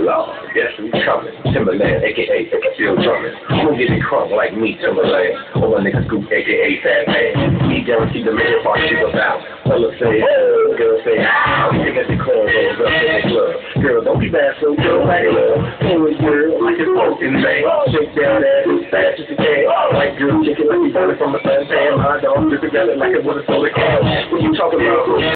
Lord, yes, we coming. Timbaland, aka Phil Drummond. Who get it crunk like me, Timbaland? Or my nigga Scoop, aka Fat Man. He guaranteed the man part shit about. Fella say, oh, girl say, ah, I'm think at the club, rolls up in the club. Girl, don't be bad, so girl, like love. Anyway, girl, like it's broken, man. Shake down that as fast as you can. Like girl, chicken like you burning from a suntan. My dog, grip together like it was a solar can. What you talking about?